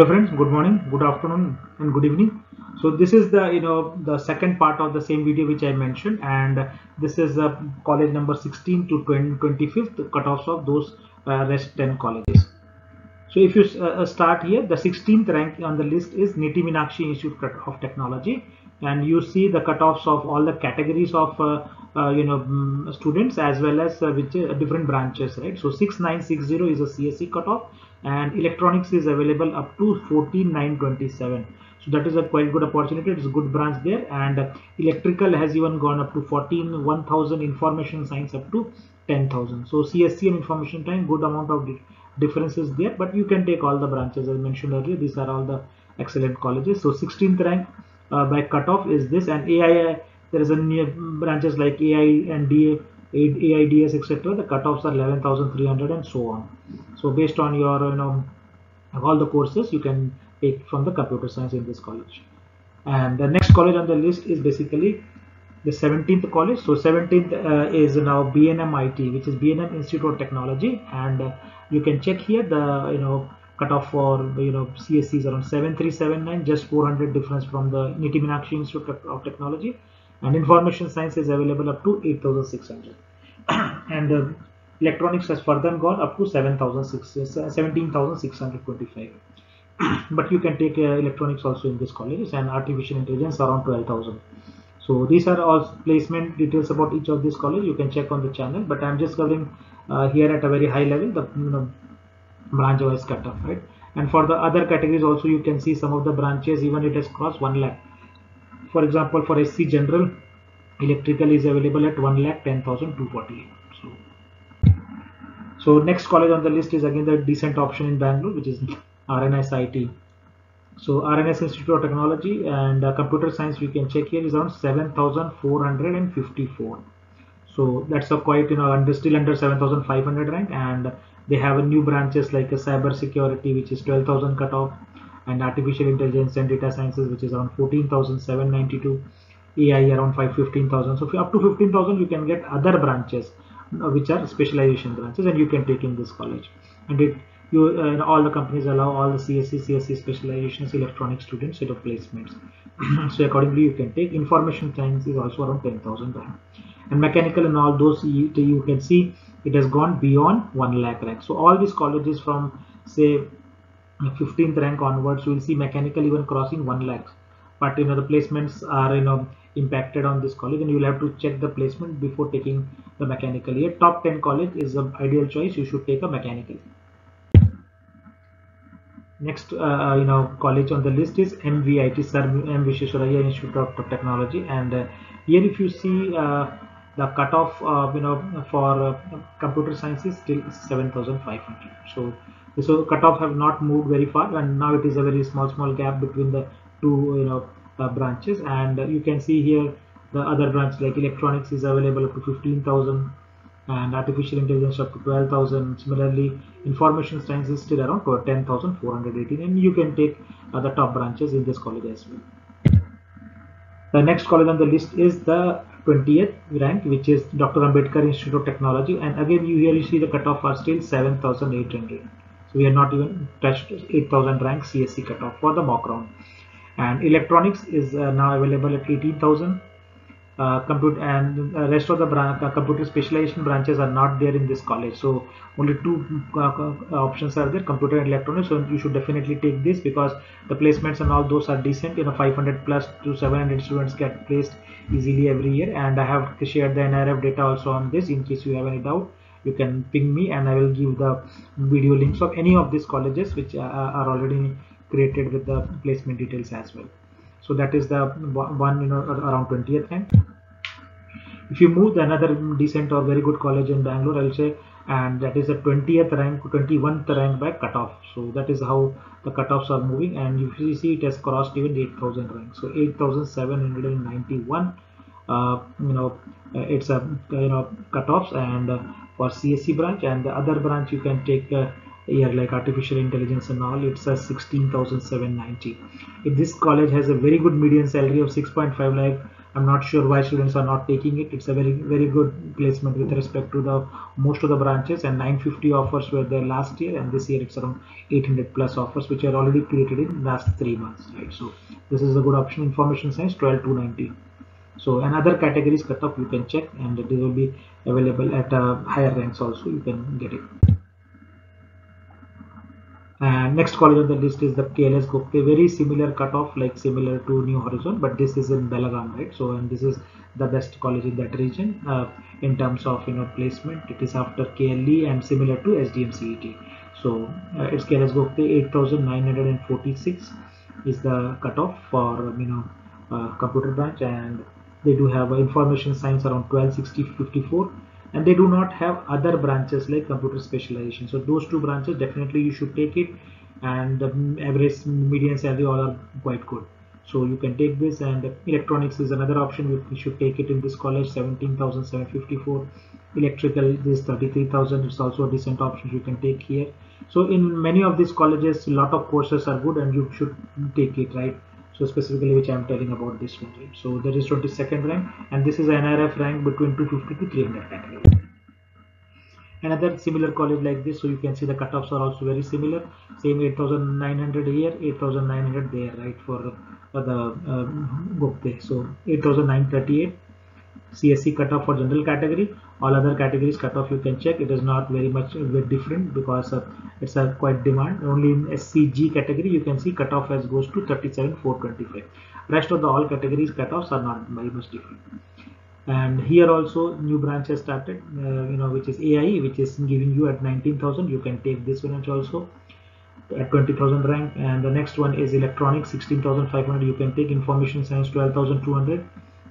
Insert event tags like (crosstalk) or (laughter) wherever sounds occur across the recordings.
hello friends. Good morning good afternoon and good evening. So this is the you know the second part of the same video which i mentioned and this is the college number 16 to 20, 25th cutoffs of those uh, rest 10 colleges. So if you uh, start here the 16th rank on the list is nitte meenakshi institute of technology and you see the cutoffs of all the categories of uh, uh, you know um, students as well as uh, which uh, different branches right? So 6960 is a CSE cutoff and electronics is available up to 14927 so that is a quite good opportunity. It's a good branch there. And electrical has even gone up to 14 1000 information science up to 10000 so CSE and information time good amount of differences there. But you can take all the branches. As I mentioned earlier these are all the excellent colleges. So 16th rank uh, by cutoff is this. And AI there is a new branches like AI and DA AIDS etc the cutoffs are 11300 and so on. So based on your you know all the courses you can take from the computer science in this college. And the next college on the list is basically the 17th college. So 17th uh, is now BNM IT which is BNM Institute of Technology. And uh, you can check here the you know cutoff for you know CSC is around 7379 just 400 difference from the Nitte Meenakshi Institute of Technology and information science is available up to 8600 (clears throat) and uh, electronics has further gone up to 17625 (clears throat) but you can take uh, electronics also in this college and artificial intelligence around 12000 so these are all placement details about each of these college. You can check on the channel but i'm just covering uh, here at a very high level the you know branch wise cutoff right? And for the other categories also you can see some of the branches even it has crossed 1 lakh for example for SC general electrical is available at 1 lakh 10,248 so so next college on the list is again the decent option in Bangalore which is RNSIT so RNS Institute of Technology and uh, computer science we can check here is around 7,454 so that's a quite you know under still under 7,500 rank and they have a new branches like a cyber security which is 12,000 cutoff and artificial intelligence and data sciences which is around 14,792 AI around 515,000 so up to 15,000 you can get other branches uh, which are specialization branches and you can take in this college. And it you uh, all the companies allow all the CSE CSE specializations electronic students set of placements. (clears throat) So accordingly you can take. Information science is also around 10,000 and mechanical and all those you, you can see it has gone beyond 1 lakh rank so all these colleges from say 15th rank onwards you will see mechanical even crossing 1 lakh. But you know the placements are you know impacted on this college and you will have to check the placement before taking the mechanical. Here top 10 college is the ideal choice. You should take a mechanical. Next uh, you know college on the list is MVIT Sir M. Visvesvaraya Institute of Technology. And uh, here if you see uh, the cutoff uh, you know for uh, computer science is still 7500 so so cutoff have not moved very far and now it is a very small small gap between the two you know uh, branches. And you can see here the other branch like electronics is available up to 15000 and artificial intelligence up to 12,000 similarly information science is still around 10,418 and you can take uh, the top branches in this college as well. The next college on the list is the 20th rank which is Dr. Ambedkar Institute of Technology. And again you here you see the cutoff are still 7,800 so we have not even touched 8000 rank CSE cutoff for the mock round. And electronics is uh, now available at 18,000 uh, computer and rest of the uh, computer specialization branches are not there in this college. So only two uh, uh, options are there computer and electronics. So you should definitely take this because the placements and all those are decent. You know 500 plus to 700 students get placed easily every year. And i have shared the nirf data also on this in case you have any doubt you can ping me and i will give the video links of any of these colleges which are already created with the placement details as well. So that is the one you know around 20th rank if you move to another decent or very good college in bangalore i'll say and that is a 20th rank 21th rank by cutoff. So that is how the cutoffs are moving. And you see it has crossed even 8000 rank so 8791 uh, you know uh, it's a you know cutoffs. And uh, for CSE branch and the other branch you can take uh, here like artificial intelligence and all it's a 16,790 if this college has a very good median salary of 6.5 lakh I'm not sure why students are not taking it. It's a very very good placement with respect to the most of the branches and 950 offers were there last year and this year it's around 800 plus offers which are already created in last three months right? So this is a good option. Information science 12 to 90 so another categories cutoff you can check and it will be available at uh, higher ranks also you can get it. And next college on the list is the KLS Gogte very similar cutoff like similar to New Horizon but this is in Belagavi right? So and this is the best college in that region uh, in terms of you know placement. It is after KLE and similar to SDM CET so uh, it's KLS Gogte 8946 is the cutoff for you know uh, computer branch and they do have information science around 1260 54 and they do not have other branches like computer specialization. So those two branches definitely you should take it and the average median salary all are quite good. So you can take this and electronics is another option. You should take it in this college 17,754 electrical is 33,000 it's also a decent option you can take here. So in many of these colleges a lot of courses are good and you should take it right so specifically which I am telling about this one so that is 22nd rank and this is NRF rank between 250 to 300 category. Another similar college like this so you can see the cutoffs are also very similar. Same 8900 here 8900 there right for, for the um, Gogte so 8938 CSE cutoff for general category all other categories cutoff you can check. It is not very much very different because uh, it's a quite demand. Only in SCG category you can see cutoff as goes to 37425 rest of the all categories cutoffs are not very much different. And here also new branch has started uh, you know which is AI which is giving you at 19,000 you can take this one also at 20,000 rank. And the next one is electronics 16,500 you can take information science 12,200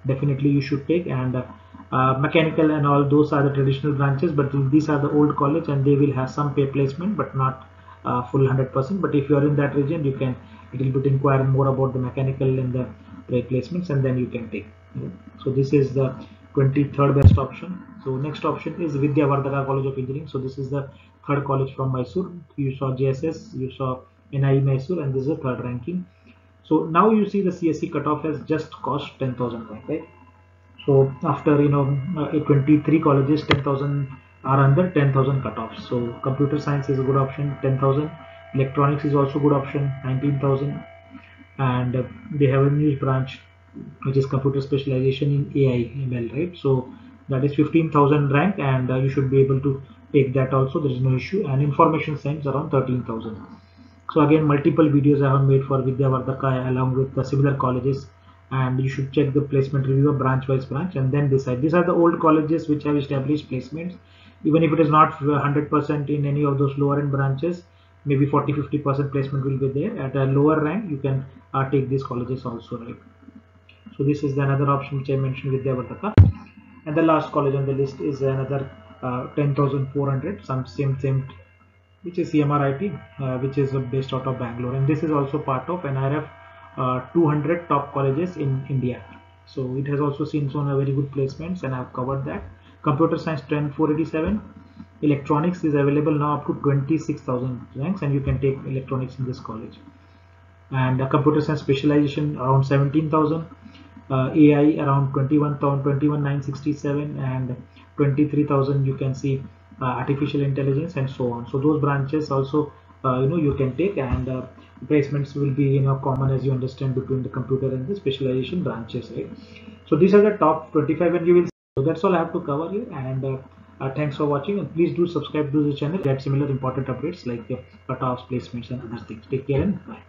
definitely you should take. And uh, uh, mechanical and all those are the traditional branches but these are the old college and they will have some pay placement but not uh, full 100% but if you are in that region you can a little bit inquire more about the mechanical and the pay placements and then you can take so this is the 23rd best option. So next option is Vidya Vardhaka College of Engineering. So this is the third college from Mysore. You saw JSS you saw NIE Mysore and this is the third ranking. So now you see the CSE cutoff has just cost 10,000 right so after you know uh, 23 colleges 10,000 are under 10,000 cutoffs. So computer science is a good option 10,000 electronics is also good option 19,000 and uh, they have a news branch which is computer specialization in AI ML right? So that is 15,000 rank and uh, you should be able to take that also. There is no issue. And information science around 13,000 so again multiple videos I have made for Vidya Vardhaka along with the similar colleges and you should check the placement review of branch wise branch and then decide. These are the old colleges which have established placements. Even if it is not 100% in any of those lower end branches maybe 40 50% placement will be there. At a lower rank you can uh, take these colleges also right? So this is another option which I mentioned Vidya Vardhaka and the last college on the list is another uh, 10,400 some same same which is CMRIT uh, which is based out of Bangalore. And this is also part of NIRF uh, 200 top colleges in India. So it has also seen some very good placements and I've covered that. Computer science Trend 487. electronics is available now up to 26,000 ranks and you can take electronics in this college. And computer science specialization around 17,000 uh, AI around 21,000 21,967 and 23,000 you can see uh, artificial intelligence and so on. So those branches also uh, you know you can take and uh, placements will be you know common as you understand between the computer and the specialization branches right? So these are the top 25 and you will so that's all i have to cover here and uh, uh, thanks for watching and please do subscribe to the channel get similar important updates like uh, cutoffs placements and other things. Take care and bye